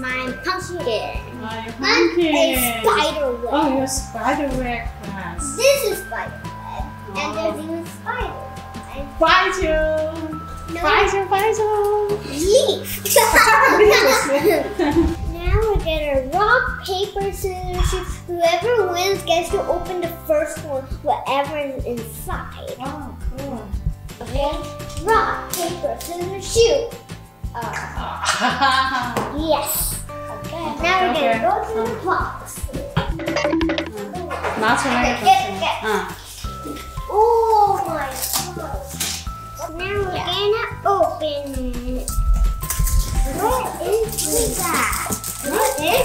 There's spider web. Mine pumpkin. Your pumpkin. is spider web. Oh, your spider web class. This is spider web. And Oh. there's even spiders. And Bye, Joe. no Bye, Joe. Bye, Joe. leaf. now we're gonna rock, paper, scissors, shoot. Whoever wins gets to open the first one, whatever is inside. Oh, cool. Okay? Rock, paper, scissors, shoot. Uh, yes. Okay. Now we're okay. gonna go to the box. That's what I'm going Oh my gosh. Now we're yeah. gonna open it. What is that? What is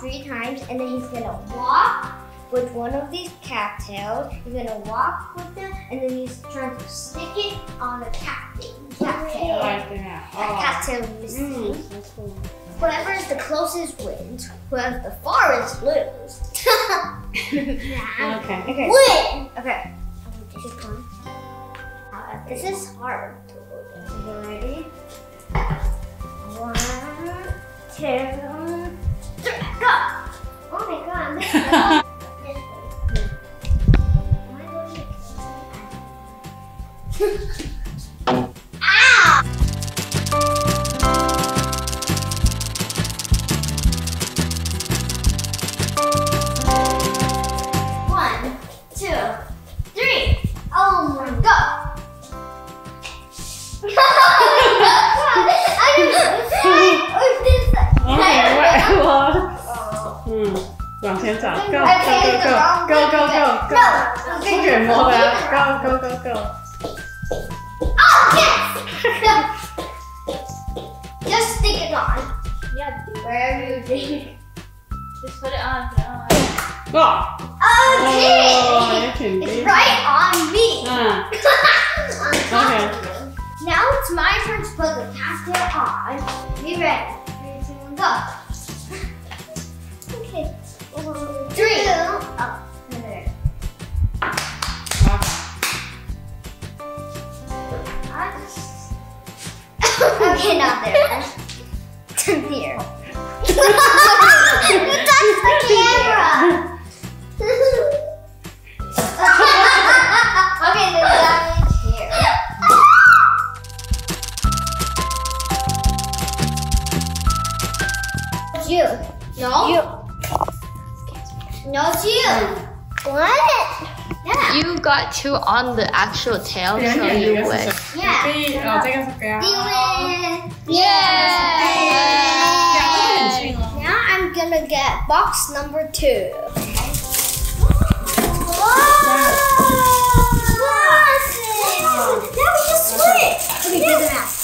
three times and then he's gonna walk with one of these cattails. He's gonna walk with them and then he's trying to stick it on the cat thing. Cattail. Right there. Oh. Cattail Whatever Mm, cool. Whoever is the closest wins. Whoever the farthest loses. Okay. Okay. Win. Okay. This is hard. Ready? One, two. 往前走，Go Okay, the wrong Go Go Go way. Go Go Go， No, 不 okay, 给摸的 okay. 啊，Go Go Go Go。 Oh yes. Just stick it on. Yeah, Wherever you think. just put it on. Put it on. 哇，哦，也 Okay. 挺 It's 低。 right on me. 嗯 On top Okay. of you. Now it's my turn to put the catheter on. Be ready. Three, two, one, go. three. Oh, there. 好，I just... okay, not there. Here. you touched the camera. okay, then that is here. It's you. No. You. No, it's you. What? Yeah. You got two on the actual tail, so you win. Yeah. You win. Yay! Now I'm gonna get box number two. Whoa! That was just split. Okay, do the math.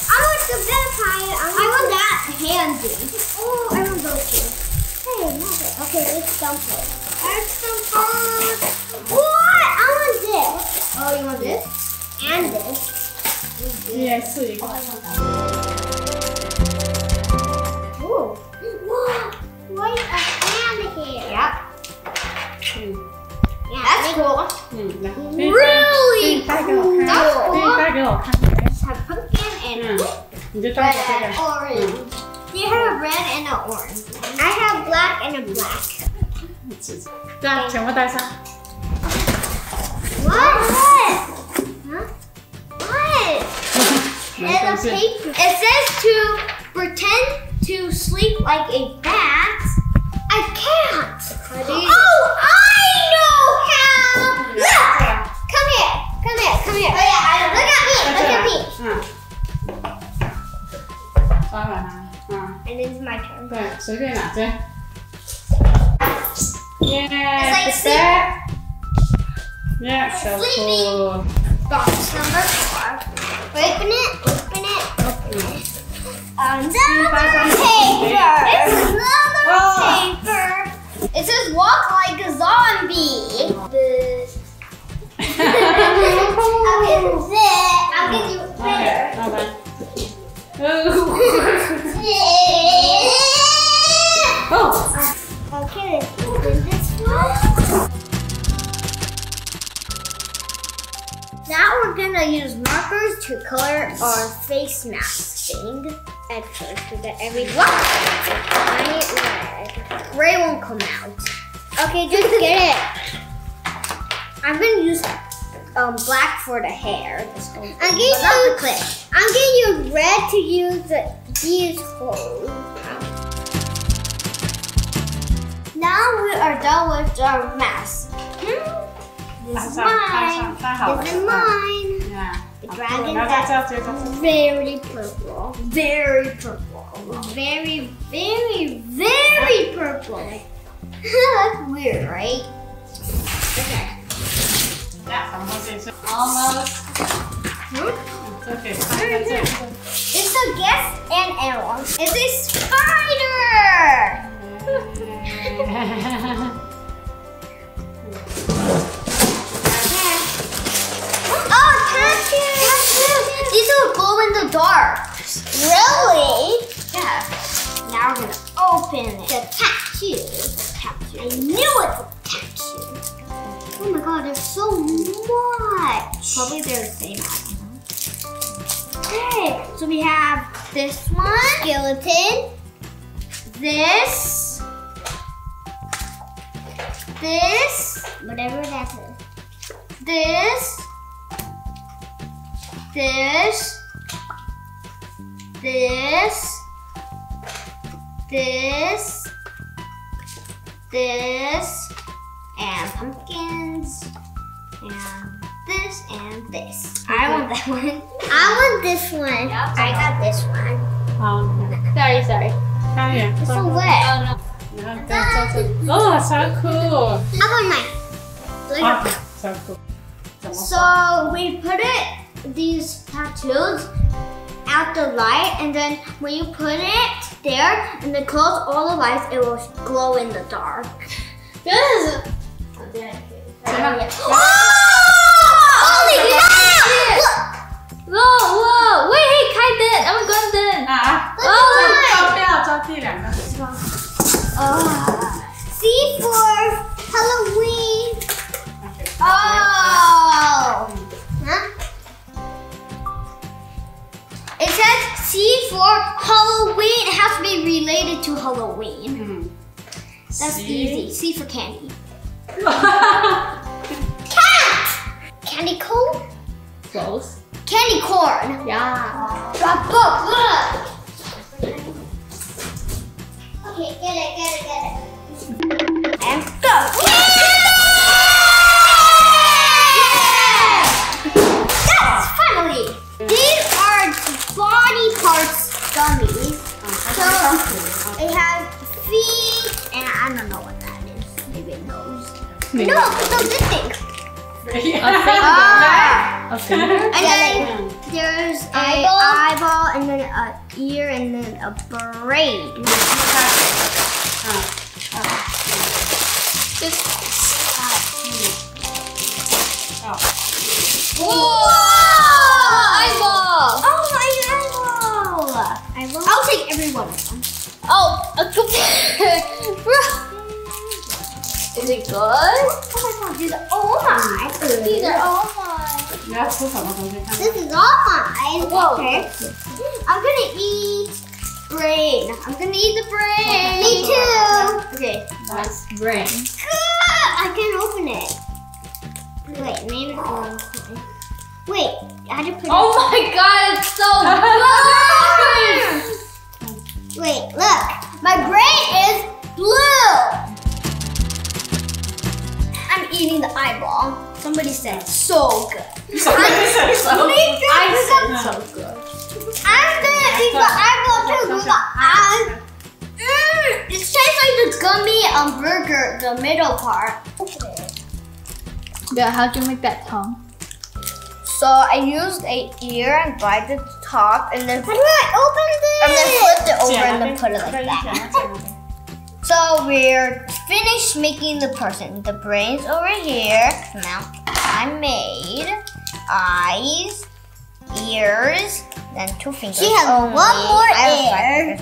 Red and orange. You have a red and an orange. I have black and a black. 자, 잘못해서. What? What? What? It's a paper. It says to pretend to sleep like a bat. I can't. Oh, I know how. Come here. Come here. Come here. Oh, yeah, Look at me. Look at me. Clara now. Ah. And it's my turn. Right, so go Natalie. Yeah, like there. Yeah, it's so sleeping. cool. Box number four. Open it, open it, open it. Another paper. It's another oh. paper. It says walk like a zombie. every block. Giant leg. Ray won't come out. Okay, just get it. I'm gonna use um, black for the hair. I'm getting you, clip. I'm getting you red to use the, these holes. Now we are done with our mask. Hmm? This is mine. This is mine. The dragon that's, that's, that's, that's very purple. Very purple. Very, very, very purple. that's weird, right? Okay. Almost. Almost. Hmm? It's okay. It's a guest and error. It's a spider! Really? Yeah. Now we're gonna open it. The tattoo. Tattoo. I knew it's a tattoo. Oh my god, there's so much. Probably they're the same. Okay, so we have this one. Skeleton. This. This. Whatever that is. This. This this, this, this, and pumpkins, and this, and this. Okay. I want that one. I want this one. Yep. I got this one. Um, sorry, sorry. Oh, yeah. It's so wet. Oh, no. no that's also, oh, so cool. I want mine. Ah, so cool. So we put it, these tattoos, out the light, and then when you put it there and then close all the lights, it will glow in the dark. This. Holy cow! Whoa, whoa. Wait, hey, Kai did. I'm going then. 啊， Oh 照掉照地两个。 C for Halloween. C for Halloween. It has to be related to Halloween. Mm-hmm. 嗯。That's C. easy. C for candy. Cat! Candy corn? Close. Candy corn. Yeah. Drop book. Look. Okay, get it, get it, get it. And go. Yes, I don't know what that is. Maybe a nose. No, no, this thing. Ah. A finger? And then there's an Eyeball? eyeball, and then an ear, and then a braid. 嗯。Just. 哦。Whoa! good. Oh my god, these are all mine. These are all mine. This is all mine. Whoa. Okay. I'm gonna eat brain. I'm gonna eat the brain. Me too. Okay. That's brain. Good. I can open it. Wait, maybe. Um, wait, I had to put Oh my god, it's so good! wait, look. My brain is. eating the eyeball. Somebody said so good. So. I so good. I'm gonna eat the eyeball too mm, the it tastes like the gummy um, burger, the middle part. Okay. Yeah, how do you make that tongue? So I used a ear and bite the top and then. How do I open this? And then flipped it over yeah, and then put it like that we're finished making the person. The brains over here. Now I made eyes, ears, then two fingers. She has only. one more ear.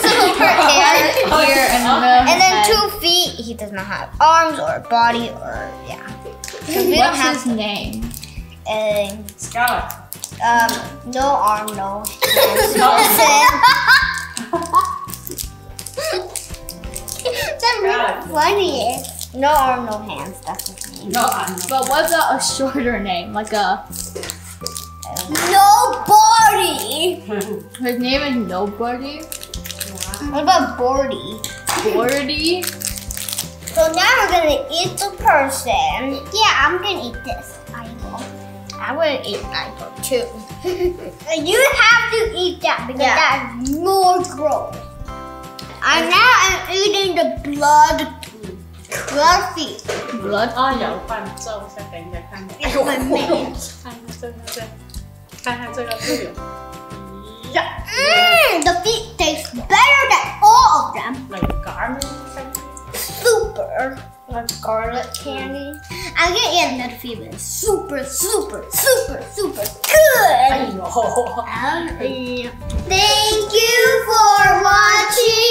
so her hair, ear, and, then two feet. He does not have arms or body or yeah. So we What's his them. name? And Um, no arm, no. no. That's really funny. No arm, no hands. That's his name. No, I know. But what's about a shorter name? Like a Nobody. his name is Nobody. What about Bordy? Bordy. So now we're gonna eat the person. Yeah, I'm gonna eat this eyeball. I'm gonna eat an eyeball too. you have to eat that because that's more gross. And now I'm eating the blood coffee. Blood? Oh no, I'm so second. I'm so second. Yeah. Mm, the feet taste better than all of them. Like garlic candy? Super. Like garlic candy? I get another feeling. Super, super, super, super good. I know. Thank you for watching.